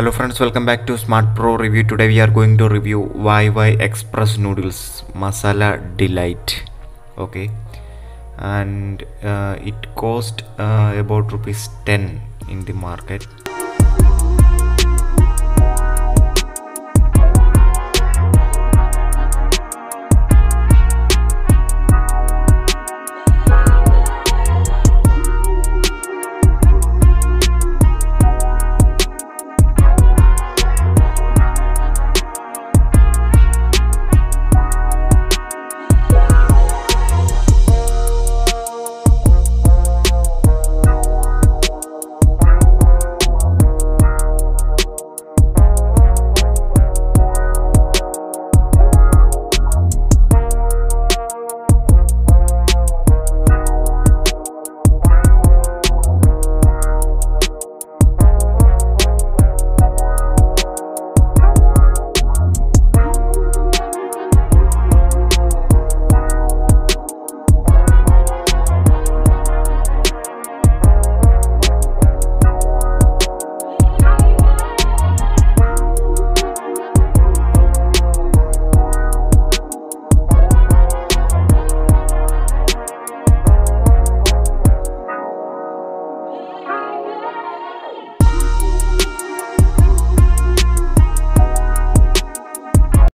hello friends welcome back to smart pro review. Today we are going to review Wai Wai express noodles masala delight. Okay. And uh, it cost uh, about rupees 10 in the market.